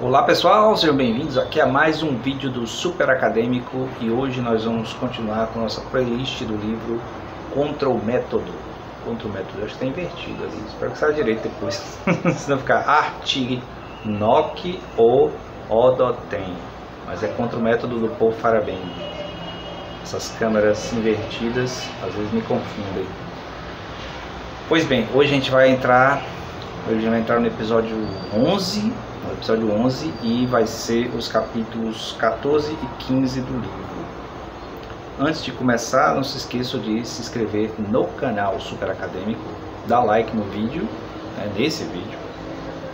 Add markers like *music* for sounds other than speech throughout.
Olá pessoal, sejam bem-vindos aqui a mais um vídeo do Super Acadêmico e hoje nós vamos continuar com nossa playlist do livro Contra o Método. Contra o Método, acho que está invertido ali, espero que saia direito depois, *laughs* senão ficar Artig Nock ou Odotem, mas é Contra o Método do Paul Farabend. Essas câmeras invertidas às vezes me confundem. Pois bem, hoje a gente vai entrar, hoje a gente vai entrar no episódio 11 no episódio 11 e vai ser os capítulos 14 e 15 do livro. Antes de começar, não se esqueça de se inscrever no canal Super Acadêmico, dar like no vídeo, né, nesse vídeo,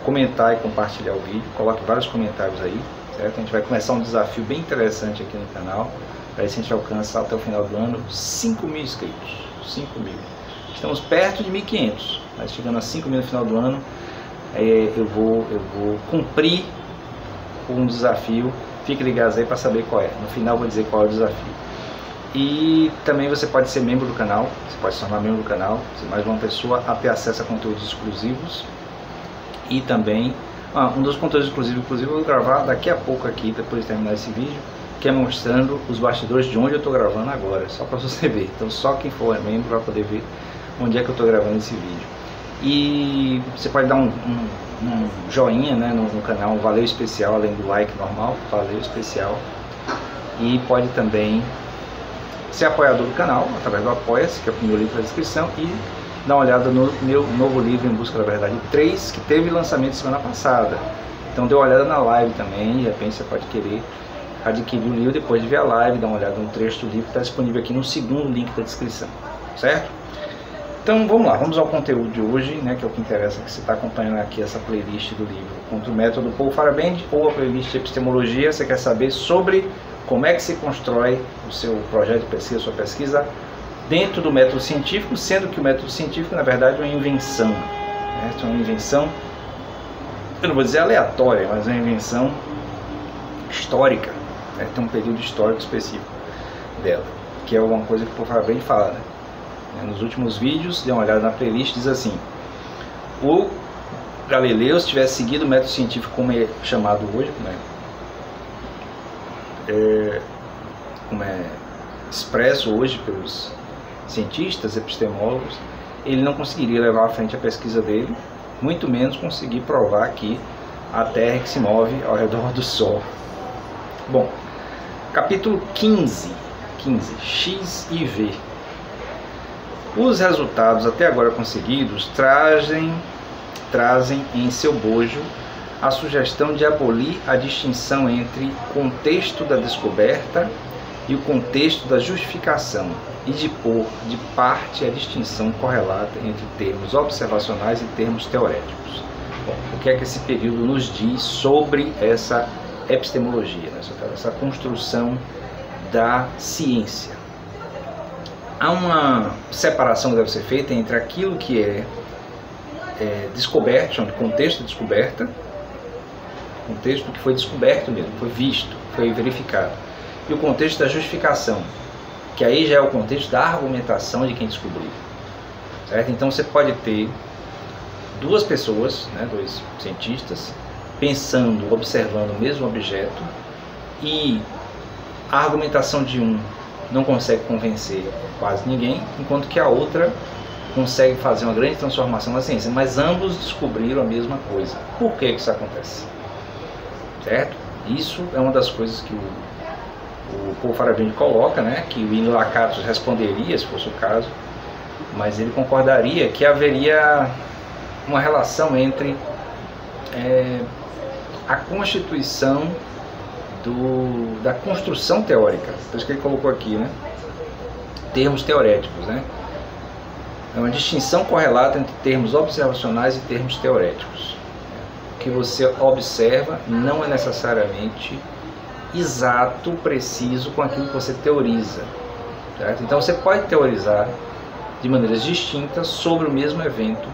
comentar e compartilhar o vídeo, coloque vários comentários aí, certo? A gente vai começar um desafio bem interessante aqui no canal, para ver se a gente alcança até o final do ano 5 mil inscritos, 5 mil. Estamos perto de 1.500, mas chegando a 5 mil no final do ano, é, eu, vou, eu vou cumprir um desafio. Fique ligado aí para saber qual é. No final vou dizer qual é o desafio. E também você pode ser membro do canal, você pode se tornar membro do canal, ser mais uma pessoa a ter acesso a conteúdos exclusivos. E também, ah, um dos conteúdos exclusivos, inclusive, eu vou gravar daqui a pouco aqui, depois de terminar esse vídeo, que é mostrando os bastidores de onde eu estou gravando agora, só para *laughs* você ver. Então só quem for membro vai poder ver onde é que eu estou gravando esse vídeo. E você pode dar um, um, um joinha né, no, no, canal, um valeu especial, além do like normal, valeu especial. E pode também ser apoiador do canal, através do Apoia-se, que é o primeiro link da descrição, e dar uma olhada no meu novo livro Em Busca da Verdade 3, que teve lançamento semana passada. Então dê uma olhada na live também, de repente você pode querer adquirir o livro depois de ver a live, dar uma olhada no trecho do livro que está disponível aqui no segundo link da descrição, certo? Então vamos lá, vamos ao conteúdo de hoje, né, que é o que interessa, que você está acompanhando aqui essa playlist do livro Contra o Método Paul Farabend ou a playlist de Epistemologia, você quer saber sobre como é que se constrói o seu projeto de pesquisa, sua pesquisa dentro do método científico, sendo que o método científico na verdade é uma invenção, né, é uma invenção, eu não vou dizer aleatória, mas é uma invenção histórica, né, tem um período histórico específico dela, que é uma coisa que o Paul Farabend fala, né, né, nos últimos vídeos, dê uma olhada na playlist, diz assim: o Galileu, se tivesse seguido o método científico como é chamado hoje, como é, é, como é expresso hoje pelos cientistas, epistemólogos, ele não conseguiria levar à frente a pesquisa dele, muito menos conseguir provar que a Terra é que se move ao redor do Sol. Bom, capítulo 15, 15 X e V. Os resultados até agora conseguidos trazem, trazem em seu bojo a sugestão de abolir a distinção entre contexto da descoberta e o contexto da justificação e de pôr de parte a distinção correlata entre termos observacionais e termos teoréticos. Bom, o que é que esse período nos diz sobre essa epistemologia, né? essa construção da ciência? há uma separação que deve ser feita entre aquilo que é, é descoberto, chama de contexto de descoberta, contexto que foi descoberto mesmo, foi visto, foi verificado, e o contexto da justificação, que aí já é o contexto da argumentação de quem descobriu. Certo? Então você pode ter duas pessoas, né, dois cientistas, pensando, observando o mesmo objeto e a argumentação de um não consegue convencer quase ninguém, enquanto que a outra consegue fazer uma grande transformação na ciência, mas ambos descobriram a mesma coisa. Por que isso acontece? Certo? Isso é uma das coisas que o, o Paul Farabend coloca, né, que o Ino Lakatos responderia, se fosse o caso, mas ele concordaria que haveria uma relação entre é, a constituição do, da construção teórica. Por isso que ele colocou aqui, né? Termos teoréticos, né? É uma distinção correlata entre termos observacionais e termos teoréticos. O que você observa não é necessariamente exato, preciso com aquilo que você teoriza. Certo? Então você pode teorizar de maneiras distintas sobre o mesmo evento,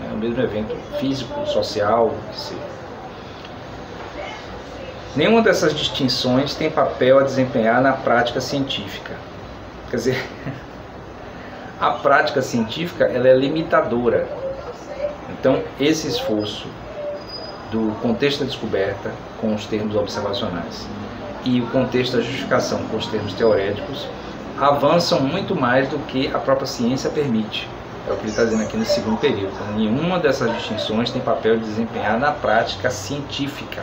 né? o mesmo evento físico, social, que seja. Nenhuma dessas distinções tem papel a desempenhar na prática científica. Quer dizer, *laughs* a prática científica ela é limitadora. Então, esse esforço do contexto da descoberta com os termos observacionais e o contexto da justificação com os termos teoréticos avançam muito mais do que a própria ciência permite. É o que ele está dizendo aqui no segundo período. Então, nenhuma dessas distinções tem papel de desempenhar na prática científica.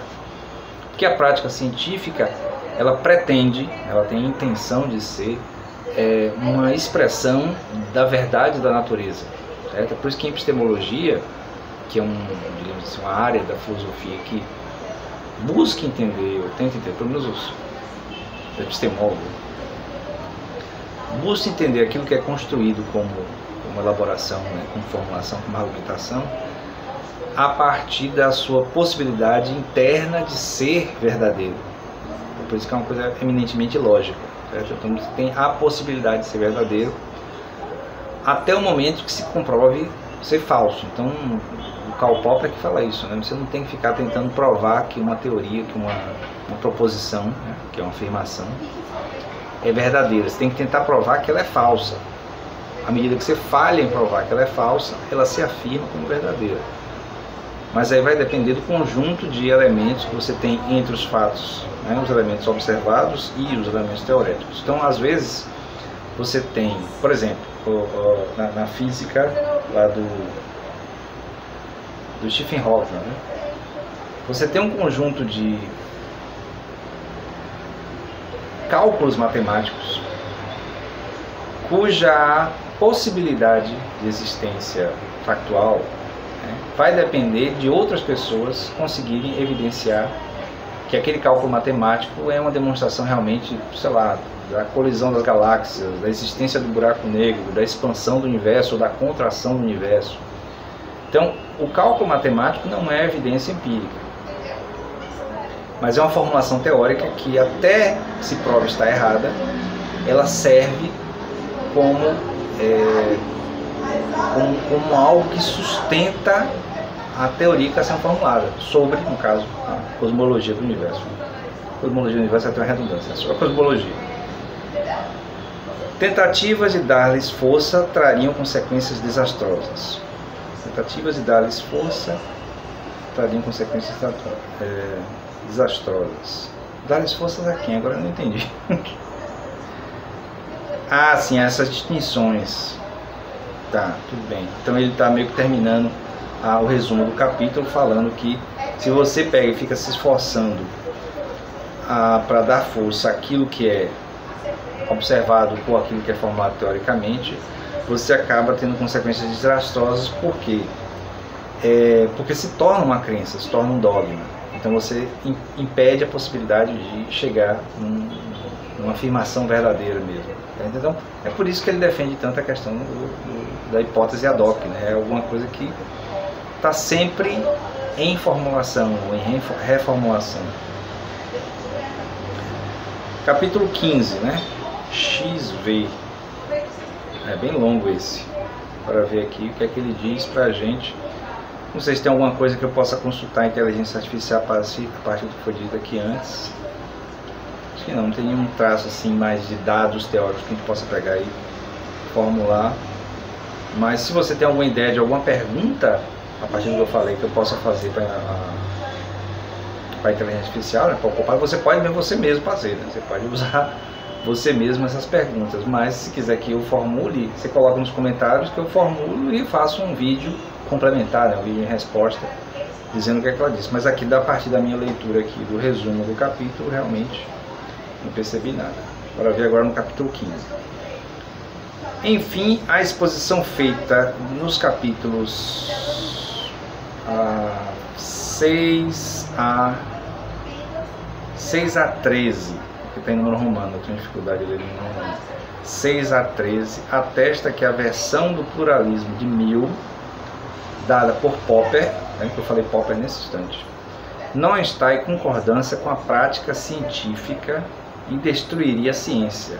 Porque a prática científica, ela pretende, ela tem a intenção de ser é, uma expressão da verdade da natureza. Certo? É por isso que a epistemologia, que é um, digamos assim, uma área da filosofia que busca entender, ou tenta entender, pelo menos os epistemólogos, busca entender aquilo que é construído como uma elaboração, né, como formulação, como argumentação, a partir da sua possibilidade interna de ser verdadeiro. Por isso que é uma coisa eminentemente lógica. Certo? Então você tem a possibilidade de ser verdadeiro até o momento que se comprove ser falso. Então o Karl Popper é que fala isso, né? Você não tem que ficar tentando provar que uma teoria, que uma, uma proposição, né? que é uma afirmação, é verdadeira. Você tem que tentar provar que ela é falsa. À medida que você falha em provar que ela é falsa, ela se afirma como verdadeira. Mas aí vai depender do conjunto de elementos que você tem entre os fatos, né, os elementos observados e os elementos teoréticos. Então, às vezes, você tem, por exemplo, na, na física lá do, do Stephen Hawking, né, você tem um conjunto de cálculos matemáticos cuja possibilidade de existência factual né, vai depender de outras pessoas conseguirem evidenciar que aquele cálculo matemático é uma demonstração realmente, sei lá, da colisão das galáxias, da existência do buraco negro, da expansão do universo ou da contração do universo. Então, o cálculo matemático não é evidência empírica, mas é uma formulação teórica que até se prova estar errada, ela serve como é, como, como algo que sustenta a teoria que está sendo formulada sobre, no caso, a cosmologia do universo. A cosmologia do universo é até uma redundância, sobre a cosmologia. Tentativas de dar-lhes força trariam consequências desastrosas. Tentativas de dar-lhes força trariam consequências é, desastrosas. Dar-lhes forças a quem? Agora eu não entendi. *laughs* ah, sim, essas distinções. Tá, tudo bem. Então ele está meio que terminando ah, o resumo do capítulo falando que se você pega e fica se esforçando ah, para dar força àquilo que é observado por aquilo que é formado teoricamente, você acaba tendo consequências desastrosas porque é, porque se torna uma crença, se torna um dogma. Então você impede a possibilidade de chegar num, numa afirmação verdadeira mesmo. Então, é por isso que ele defende tanto a questão do, do, da hipótese ad hoc, né? é alguma coisa que está sempre em formulação, em reformulação. Capítulo 15, né? XV. É bem longo esse. Para ver aqui o que é que ele diz para a gente. Não sei se tem alguma coisa que eu possa consultar a inteligência artificial a partir do que foi dito aqui antes. Acho que não, não tem nenhum traço assim mais de dados teóricos que a gente possa pegar aí, formular. Mas se você tem alguma ideia de alguma pergunta, a partir do que eu falei, que eu possa fazer para a inteligência artificial, né, para você pode mesmo você mesmo fazer, né? você pode usar você mesmo essas perguntas, mas se quiser que eu formule, você coloca nos comentários que eu formulo e faço um vídeo complementar, né, um vídeo em resposta, dizendo o que, é que ela disse. Mas aqui, da partir da minha leitura aqui do resumo do capítulo, realmente não percebi nada. Para ver agora no capítulo 15. Enfim, a exposição feita nos capítulos ah, 6 a 6 a 13, que tem número romano, eu tenho dificuldade de ler número romano. 6 a 13 atesta que a versão do pluralismo de Mill, dada por Popper, né, que eu falei Popper nesse instante, não está em concordância com a prática científica e destruiria a ciência,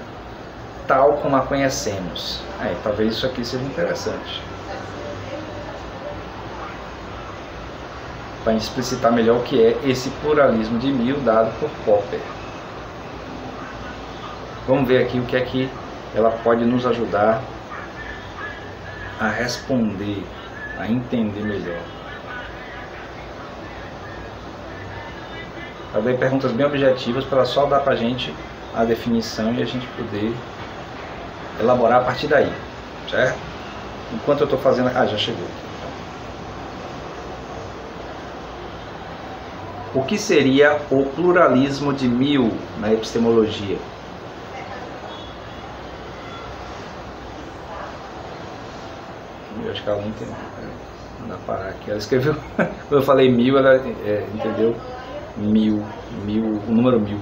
tal como a conhecemos. É, talvez isso aqui seja interessante. para explicitar melhor o que é esse pluralismo de mil dado por Popper. Vamos ver aqui o que é que ela pode nos ajudar a responder, a entender melhor. Ela dei perguntas bem objetivas para só dar para a gente a definição e a gente poder elaborar a partir daí, certo? Enquanto eu estou fazendo... Ah, já chegou. O que seria o pluralismo de mil na epistemologia? Eu acho que ela não entendeu. Dar parar aqui. Ela escreveu, *laughs* quando eu falei mil, ela é, entendeu mil, mil, o número mil.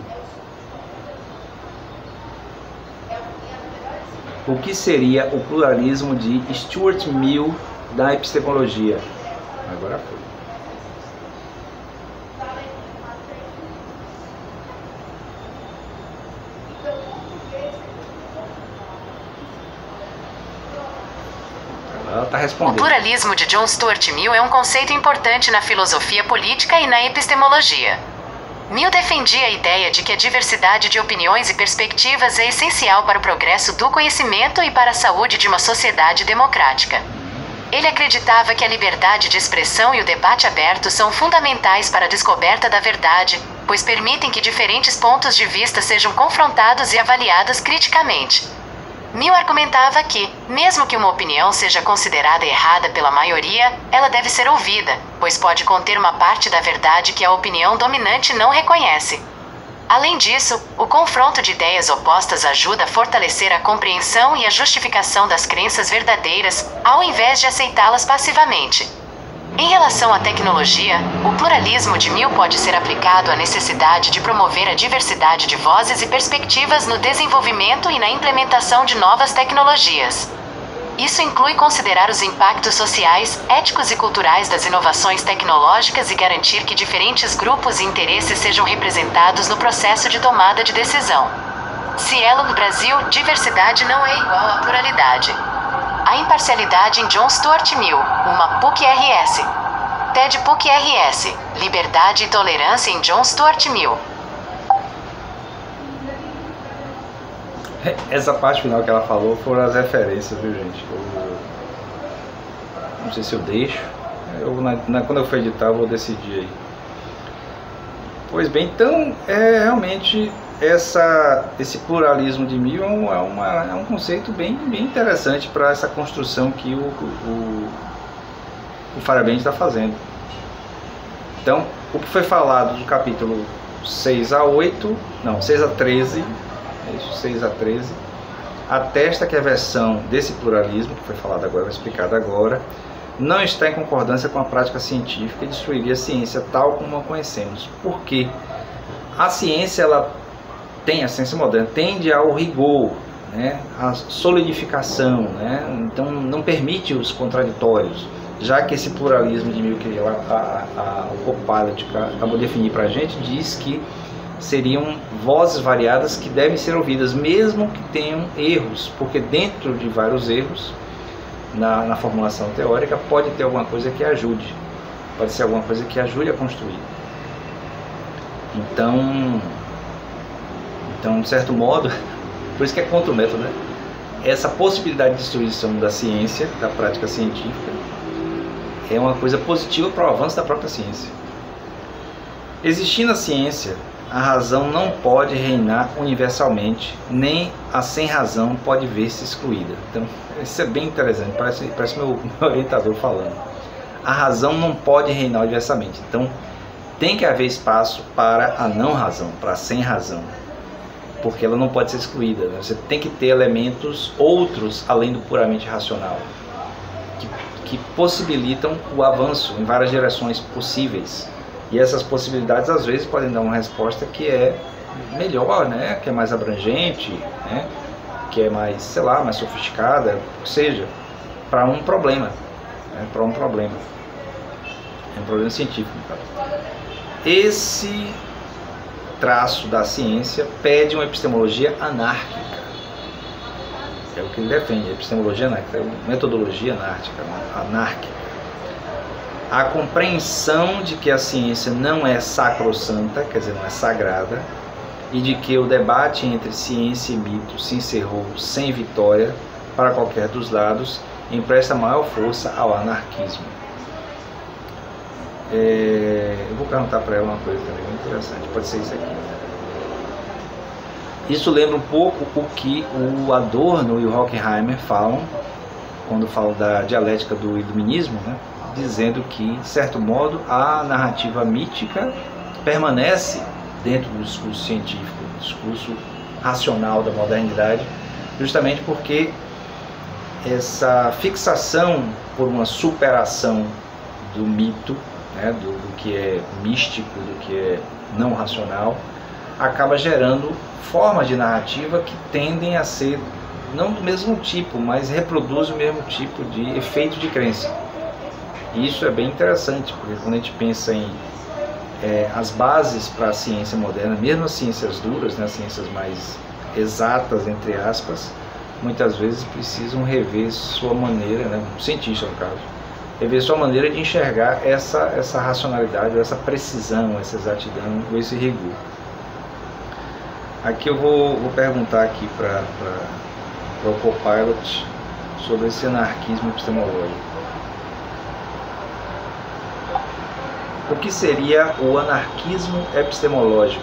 O que seria o pluralismo de Stuart Mill da epistemologia? Agora foi. Respondendo. O pluralismo de John Stuart Mill é um conceito importante na filosofia política e na epistemologia. Mill defendia a ideia de que a diversidade de opiniões e perspectivas é essencial para o progresso do conhecimento e para a saúde de uma sociedade democrática. Ele acreditava que a liberdade de expressão e o debate aberto são fundamentais para a descoberta da verdade, pois permitem que diferentes pontos de vista sejam confrontados e avaliados criticamente. Mill argumentava que, mesmo que uma opinião seja considerada errada pela maioria, ela deve ser ouvida, pois pode conter uma parte da verdade que a opinião dominante não reconhece. Além disso, o confronto de ideias opostas ajuda a fortalecer a compreensão e a justificação das crenças verdadeiras, ao invés de aceitá-las passivamente. Em relação à tecnologia, o pluralismo de Mill pode ser aplicado à necessidade de promover a diversidade de vozes e perspectivas no desenvolvimento e na implementação de novas tecnologias. Isso inclui considerar os impactos sociais, éticos e culturais das inovações tecnológicas e garantir que diferentes grupos e interesses sejam representados no processo de tomada de decisão. Cielo Brasil, diversidade não é igual a pluralidade. A imparcialidade em John Stuart Mill, uma PUC-RS. TED PUC-RS, Liberdade e Tolerância em John Stuart Mill. Essa parte final que ela falou foram as referências, viu gente? Eu, não sei se eu deixo. Eu, na, na, quando eu for editar eu vou decidir aí. Pois bem, então é realmente essa, esse pluralismo de mil é, uma, é um conceito bem, bem interessante para essa construção que o, o, o está fazendo. Então, o que foi falado do capítulo 6 a 8, não, 6 a 13, é isso, 6 a 13, atesta que a versão desse pluralismo, que foi falado agora, explicado agora, não está em concordância com a prática científica e destruiria a ciência tal como a conhecemos. Por quê? A ciência ela tem a ciência moderna tende ao rigor, né, à solidificação, né, então não permite os contraditórios, já que esse pluralismo de mil que a, a, a, o Copilot acabou de definir para a gente diz que seriam vozes variadas que devem ser ouvidas, mesmo que tenham erros, porque dentro de vários erros na, na formulação teórica pode ter alguma coisa que ajude, pode ser alguma coisa que ajude a construir. Então, então, de certo modo, *laughs* por isso que é contra o método, né? Essa possibilidade de destruição da ciência, da prática científica, é uma coisa positiva para o avanço da própria ciência. Existindo a ciência, a razão não pode reinar universalmente, nem a sem razão pode ver-se excluída. Então, isso é bem interessante, parece, parece meu, *laughs* meu orientador falando. A razão não pode reinar universalmente, então tem que haver espaço para a não razão, para a sem razão porque ela não pode ser excluída. Né? Você tem que ter elementos outros além do puramente racional, que, que possibilitam o avanço em várias direções possíveis. E essas possibilidades às vezes podem dar uma resposta que é melhor, né? que é mais abrangente, né? Que é mais, sei lá, mais sofisticada, ou seja, para um problema, né? para um problema. É um problema científico. Esse traço da ciência pede uma epistemologia anárquica. É o que ele defende, a epistemologia anárquica, a metodologia anárquica, anárquica. a compreensão de que a ciência não é sacrossanta, quer dizer, não é sagrada, e de que o debate entre ciência e mito se encerrou sem vitória para qualquer dos lados, empresta maior força ao anarquismo. É, eu vou perguntar para ela uma coisa também muito interessante, pode ser isso aqui. Isso lembra um pouco o que o Adorno e o Horkheimer falam quando falam da dialética do iluminismo, né? dizendo que, de certo modo, a narrativa mítica permanece dentro do discurso científico, do discurso racional da modernidade, justamente porque essa fixação por uma superação do mito, né, do, do que é místico, do que é não racional, acaba gerando formas de narrativa que tendem a ser não do mesmo tipo, mas reproduzem o mesmo tipo de efeito de crença. Isso é bem interessante, porque quando a gente pensa em é, as bases para a ciência moderna, mesmo as ciências duras, né, as ciências mais exatas, entre aspas, muitas vezes precisam rever sua maneira, né, um cientista no caso, rever sua maneira de enxergar essa, essa racionalidade, essa precisão, essa exatidão, esse rigor. Aqui eu vou, vou perguntar aqui para o Copilot sobre esse anarquismo epistemológico. O que seria o anarquismo epistemológico?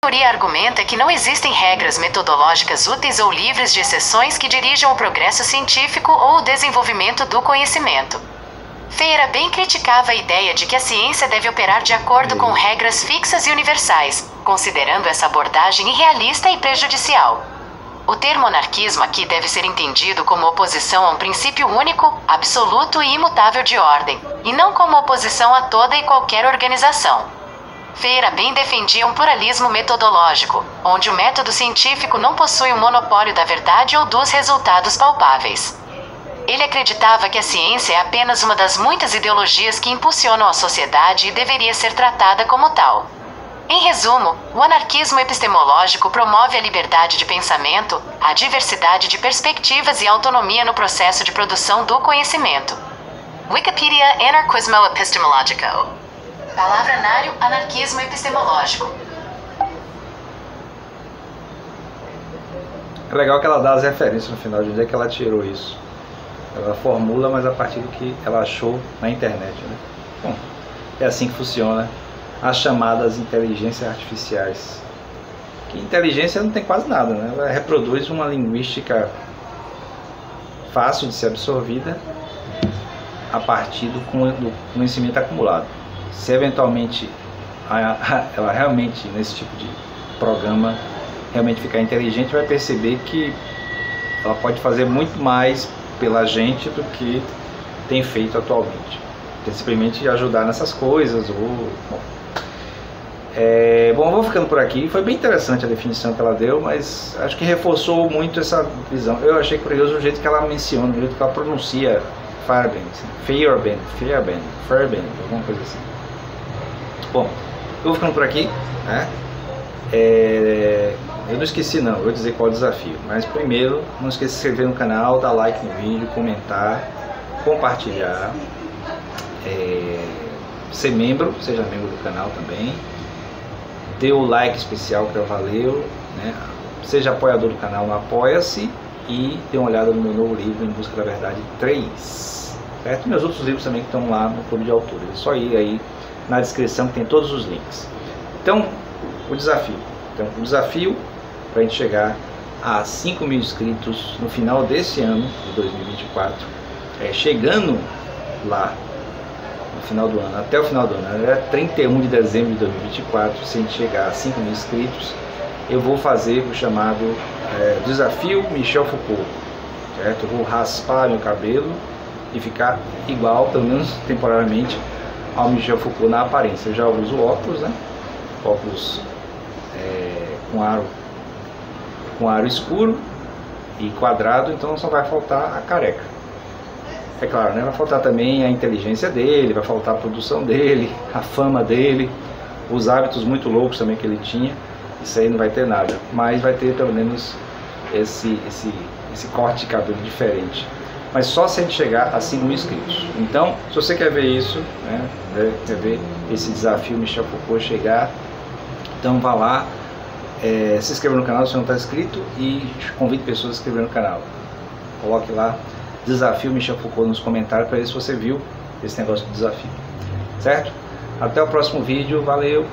A teoria argumenta que não existem regras metodológicas úteis ou livres de exceções que dirijam o progresso científico ou o desenvolvimento do conhecimento. Feira bem criticava a ideia de que a ciência deve operar de acordo com regras fixas e universais, considerando essa abordagem irrealista e prejudicial. O termo anarquismo aqui deve ser entendido como oposição a um princípio único, absoluto e imutável de ordem, e não como oposição a toda e qualquer organização. Feira bem defendia um pluralismo metodológico, onde o método científico não possui o um monopólio da verdade ou dos resultados palpáveis. Ele acreditava que a ciência é apenas uma das muitas ideologias que impulsionam a sociedade e deveria ser tratada como tal. Resumo, o anarquismo epistemológico promove a liberdade de pensamento, a diversidade de perspectivas e autonomia no processo de produção do conhecimento. Wikipedia Anarquismo Epistemológico Palavranário Anarquismo Epistemológico É legal que ela dá as referências no final de onde é que ela tirou isso. Ela formula, mas a partir do que ela achou na internet. Né? Bom, é assim que funciona as chamadas inteligências artificiais. Que inteligência não tem quase nada, né? ela reproduz uma linguística fácil de ser absorvida a partir do conhecimento acumulado. Se eventualmente ela realmente, nesse tipo de programa, realmente ficar inteligente, vai perceber que ela pode fazer muito mais pela gente do que tem feito atualmente. Simplesmente ajudar nessas coisas ou bom, é, bom, vou ficando por aqui. Foi bem interessante a definição que ela deu, mas acho que reforçou muito essa visão. Eu achei curioso o jeito que ela menciona, o jeito que ela pronuncia Fairband, assim, Fairband, Fairband, Fairband, alguma coisa assim. Bom, eu vou ficando por aqui. Né? É, eu não esqueci não, vou dizer qual é o desafio. Mas primeiro, não esqueça de se inscrever no canal, dar like no vídeo, comentar, compartilhar, é, ser membro, seja membro do canal também, dê o like especial que é valeu, né? seja apoiador do canal no Apoia-se e dê uma olhada no meu novo livro Em Busca da Verdade 3. Certo? Meus outros livros também que estão lá no Clube de Autores. É só ir aí na descrição que tem todos os links. Então, o desafio. Então, o desafio para a gente chegar a 5 mil inscritos no final desse ano, de 2024. É, chegando lá, no final do ano, até o final do ano, é 31 de dezembro de 2024, se a gente chegar a 5 mil inscritos, eu vou fazer o chamado é, Desafio Michel Foucault. Certo? Eu vou raspar meu cabelo e ficar igual, pelo menos temporariamente, ao Michel Foucault na aparência. Eu já uso óculos, né? Óculos é, com aro com aro escuro e quadrado, então só vai faltar a careca. É claro, né? vai faltar também a inteligência dele, vai faltar a produção dele, a fama dele, os hábitos muito loucos também que ele tinha. Isso aí não vai ter nada, mas vai ter pelo menos esse, esse, esse corte de cabelo diferente. Mas só se a gente chegar a 5 mil inscritos. Então, se você quer ver isso, né, quer ver esse desafio Michel Foucault chegar, então vá lá, é, se inscreva no canal se não está inscrito e convide pessoas a se inscrever no canal. Coloque lá desafio Michel Foucault nos comentários para ver se você viu esse negócio do desafio. Certo? Até o próximo vídeo, valeu!